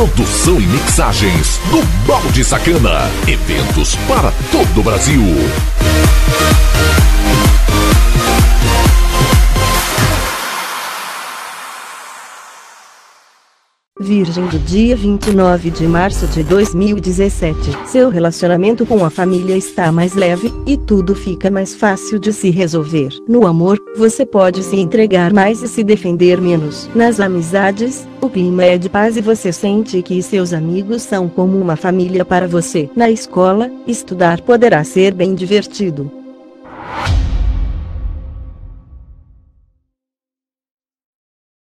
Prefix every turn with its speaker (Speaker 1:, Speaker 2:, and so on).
Speaker 1: Produção e mixagens do Balde Sacana. Eventos para todo o Brasil.
Speaker 2: Virgem do dia 29 de março de 2017. Seu relacionamento com a família está mais leve, e tudo fica mais fácil de se resolver. No amor, você pode se entregar mais e se defender menos. Nas amizades, o clima é de paz e você sente que seus amigos são como uma família para você. Na escola, estudar poderá ser bem divertido.